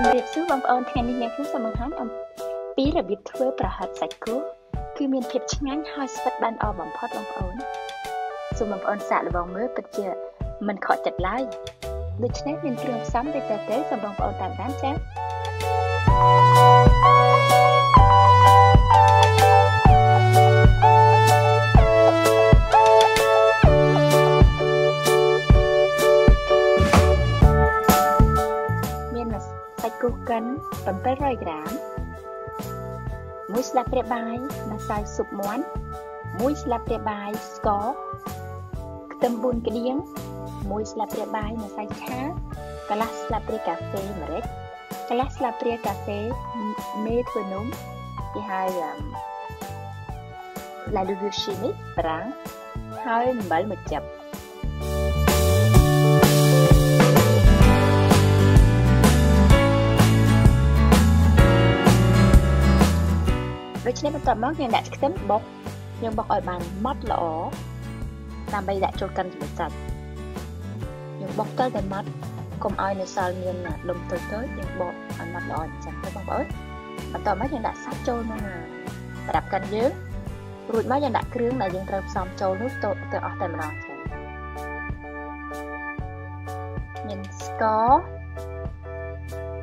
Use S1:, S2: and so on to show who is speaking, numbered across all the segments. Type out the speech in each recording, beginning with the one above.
S1: ជំរាបសួរបងប្អូនថ្ងៃនេះអ្នកខ្ញុំសូមបង្ហាញអំពីរបៀបធ្វើប្រហិតសាច់គោគឺមានភាពឆ្ងាញ់ហើយស្វិតបានអរបំផុតបងប្អូនសូមបងប្អូនសាកល្បងមើលពិតជាមិនខកចិត្តឡើយដូច្នេះមានគ្រឿងផ្សំដូចតទៅសូមបងប្អូនតាមដានចា៎ គូសកិន700ក្រាម1ស្លាបព្រាបាយម្សៅស៊ុបមាន់1ស្លាបព្រាបាយស្ករខ្ទឹម4ក្តៀង1ស្លាបព្រាបាយម្សៅឆាកន្លះស្លាបព្រាកាហ្វេម្រេចកន្លះស្លាបព្រាកាហ្វេមេធ្វើនំគេហៅឡាលូវីស៊ីមីប្រាំងហើយអំបិលមួយចិប ដូច្នេះបន្ទាប់មកយើងដាក់ខ្ទឹមបុកយើងបុកឲ្យបានម៉ត់ល្អដើម្បីដាក់ចូលកាន់ជាមួយសាច់យើងបុកទៅតែម៉ត់កុំឲ្យនៅសល់មានដុំតូចតូចយើងបកឲ្យម៉ត់ល្អអញ្ចឹងទៅបងប្អូនបន្ទាប់មកយើងដាក់សាច់ចូលក្នុងប្រដាប់កាន់យើងរួចមកយើងដាក់គ្រឿងដែលយើងត្រូវផ្សំចូលនោះទៅទៅអស់តែម្ដងចឹងមានស្ករ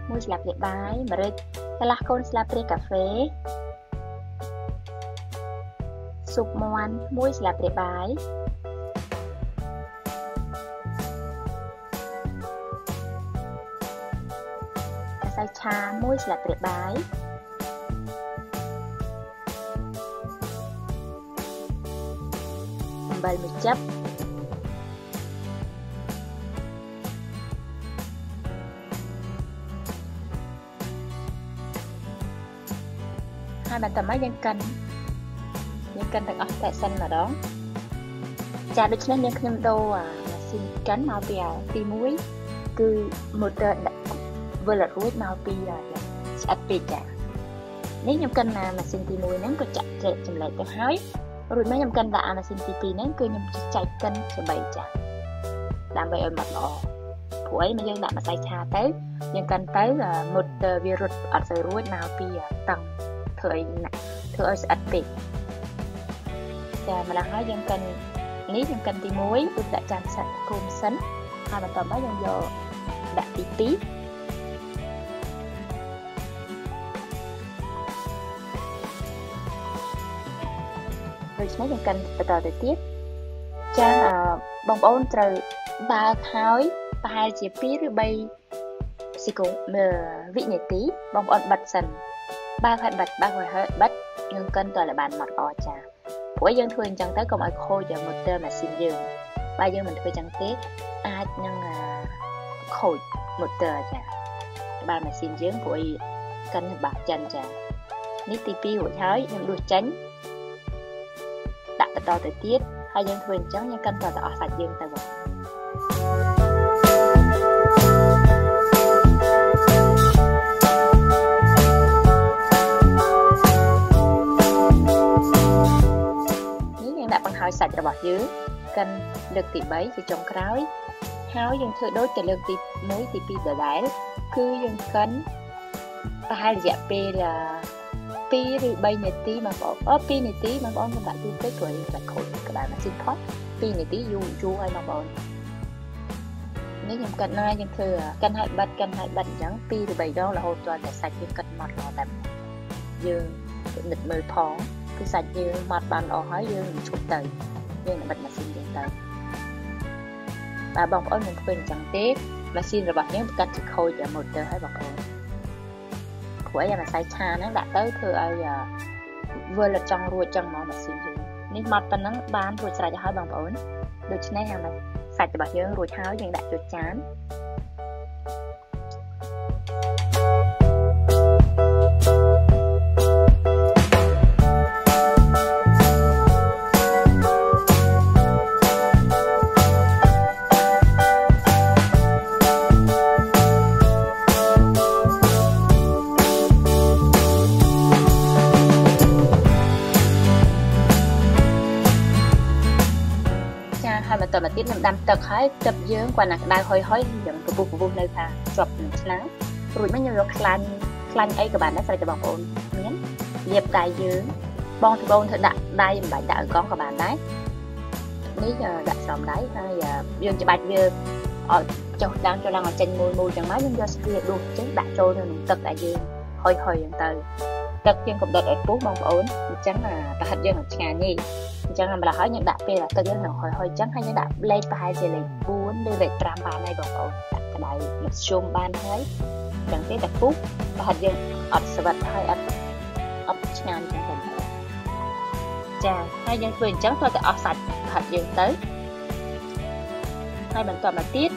S1: មួយស្លាបព្រាបាយម្រេចកន្លះកូនស្លាបព្រាកាហ្វេ ស៊ុបមាន់1ស្លាបព្រាបាយម្សៅឆា1ស្លាបព្រាបាយអំបិលមួយចិបហើយបន្តមកយើងកិន យើងកិនទាំងអស់តែសិនម្ដងចាដូច្នេះនាងខ្ញុំដូរអាម៉ាស៊ីនកិនមកពីទី1គឺ motor ដាក់វិលរួចមកពីស្អិតពេកចានេះខ្ញុំកិនណាម៉ាស៊ីនទី1ហ្នឹងក៏ចាក់ចែកចម្លែកទៅហើយរួចមកខ្ញុំកិនដាក់អាម៉ាស៊ីនទី2ហ្នឹងគឺខ្ញុំចែកកិនជា3ចាដើម្បីឲ្យម៉ត់ល្អព្រោះអីមកយើងដាក់ម្សៅឆាទៅយើងកិនទៅមុតវារត់អត់ទៅរួចមកពីតឹងធ្វើឲ្យធ្វើឲ្យស្អិតពេក ចាម្ល៉េះហើយយើងកិននេះយើងកិនទី1គឺដាក់ចានសាច់គោមសិនហើយបន្ទាប់មកយើងយកដាក់ទី2ដូច្នេះយើងកិនបន្តទៅទៀតចាបងប្អូនត្រូវបើកហើយប្រហែលជា2ឬ3សេកុងវិនាទីបងប្អូនបិទសិនបើកហើយបិទបើកហើយបិទយើងកិនតើឲ្យបានម៉ត់ល្អចា ព្រោះយើងធ្វើអញ្ចឹងទៅកុំឲ្យខូច motor ម៉ាស៊ីនយើងបើយើងមិនធ្វើអញ្ចឹងទេអាចនឹងខូច motor ចាបានម៉ាស៊ីនយើងព្រោះកិនបាក់ចិនចានេះទី2រួចហើយខ្ញុំដួសចេញដាក់បន្តទៅទៀតហើយយើងធ្វើអញ្ចឹងយើងកិនតទៅអស់សាច់យើងទៅបង ហើយសាច់របស់យើងកិនលើកទី3ជាចុងក្រោយ ហើយយើងធ្វើដូចទៅលើកទី1ទី2ដដែលគឺយើងកិនប្រហែលរយៈពេល2ឬ3នាទីបងប្អូនអឺ2នាទីបងប្អូនមិនដាក់យូរពេកព្រោះយើងចាក់ខូចក្តៅម៉ាស៊ីនផុត2នាទីយូរយូរហើយបងប្អូននេះខ្ញុំកិនណាយើងធ្វើកិនឲ្យបិទកិនឲ្យបិទអញ្ចឹង2ឬ3ដងរហូតដល់តែសាច់យើងកិនម៉ត់ល្អតែយើងពិនិត្យមើលផង គឺសាច់យើងម៉ត់បានល្អហើយយើងឈប់ទៅយើងបិទម៉ាស៊ីនយើងទៅបើបងប្អូនមិនធ្វើអញ្ចឹងទេម៉ាស៊ីនរបស់យើងប្រកាសជាខូច motor ហើយបងប្អូនព្រោះអីអាម្សៅឆាហ្នឹងដាក់ទៅធ្វើឲ្យវិលចង់រួចចឹងមកម៉ាស៊ីនយើងនេះម៉ត់ប៉ុណ្ណឹងបានរួចស្រេចហើយបងប្អូនដូច្នេះអាសាច់របស់យើងរួចហើយយើងដាក់ចូលចាន ន្តមកទៀតខ្ញុំដាំទឹកហើយទឹកយើងគាត់ណាក្តៅហុយហុយយើងពពុះពពុះនៅថាជាប់នឹងឆ្នាំងរួចមកខ្ញុំយកខ្លាញ់ខ្លាញ់អីក៏បានដែរស្រីតែបងប្អូនមានលាបដៃយើងបងប្អូនធ្វើដាក់ដៃមិនបាច់ដាក់ឲ្យកង់ក៏បានដែរនេះដាក់ស្រោមដៃហើយយើងច្បាច់វាឲ្យចុះឡើងចុះឡើងឲ្យចេញមូលមូលចឹងមកយើងយកស្ពាដួសចឹងដាក់ចូលនៅក្នុងទឹកដែលយើងហុយហុយចឹងទៅ ទឹកយើងកំដិតឲ្យពុះបងប្អូនអញ្ចឹងប្រហិតយើងនឹងឆ្ងាញ់នេះអញ្ចឹងម្ល៉េះហើយយើងដាក់ពេលទឹកយើងនឹងហុយហុយអញ្ចឹងហើយយើងដាក់លេខប្រហែលជាលេខ4ឬលេខ5បានហើយបងប្អូនដាក់ក្តៅមធ្យមបានហើយអញ្ចឹងទេតែពុះប្រហិតយើងអត់ស្វិតហើយអត់អត់ឆ្ងាញ់ចឹងទៅចាហើយយើងធ្វើអញ្ចឹងធ្វើតែអស់សាច់ប្រហិតយើងទៅហើយបន្តមកទៀត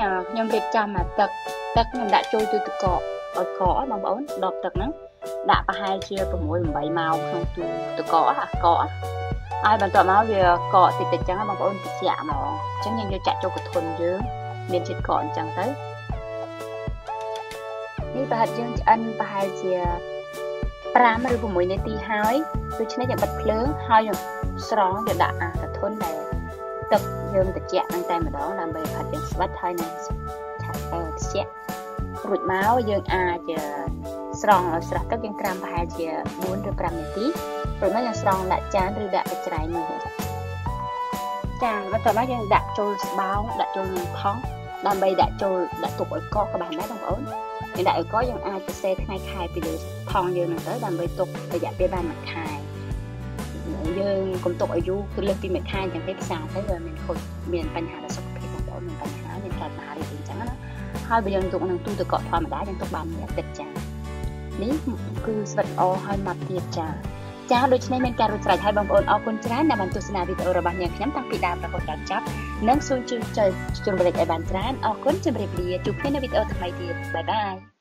S1: ខ្ញុំរៀបចំមកទឹកទឹកខ្ញុំដាក់ចូលទូទឹកកកឲ្យកកបងប្អូនដបទឹកហ្នឹងដាក់ប្រហែលជា6 8ម៉ោងក្នុងទូទឹកកកអាកកហើយបន្ទាប់មកវាកកតិចតិចចឹងបងប្អូនតិចហ្មងអញ្ចឹងយើងយកចាក់ចូលកធុនយើងមានជាតិកកអញ្ចឹងទៅនេះប្រហែលយើងឆ្អិនប្រហែលជា5ឬ6នាទីហើយដូច្នេះយើងបិទភ្លើងហើយយើងស្រង់យកដាក់អាកធុនដែលទឹក យើងត្រជាក់ហ្នឹងតែម្ដងដើម្បីផាត់យើងស្វិតហើយនឹងឆាប់ត្រជាក់រួចមកយើងអាចស្រង់ឲ្យស្រស់ទឹកយើងក្រាំប្រហែលជា4ឬ5នាទីរួចមកយើងស្រង់ដាក់ចានឬដាក់កញ្ច្រែងនេះចាបន្ទាប់មកយើងដាក់ចូលស្បោងដាក់ចូលក្នុងថង់ដើម្បីដាក់ចូលដាក់ទុកឲ្យកកក៏បានដែរបងប្អូនយើងដាក់ឲ្យកកយើងអាចសរសេរថ្ងៃខែពីលើថង់យើងហ្នឹងទៅដើម្បីទុករយៈពេលបានមួយខែ យើងកុំទុកឲ្យយូរគឺលើសពីមួយខែអញ្ចឹងទេផ្សារទៅវាមានខូចមានបញ្ហាដល់សុខភាពបងប្អូនមានបញ្ហាមានកើតមហារីកអញ្ចឹងណាហើយបើយើងទុកក្នុងទូទឹកកកធម្មតាយើងទុកបានមួយអាទិត្យចានេះគឺស្វិតល្អហើយមកទៀតចាចាដូច្នេះមានការរួចស្រេចហើយបងប្អូនអរគុណច្រើនដែលបានទស្សនាវីដេអូរបស់នាងខ្ញុំតាំងពីដើមរហូតដល់ចប់និងសូមជួយចុចជម្រាបឲ្យបានច្រើនអរគុណជម្រាបលាជួបគ្នានៅវីដេអូថ្មីទៀតបាយបាយ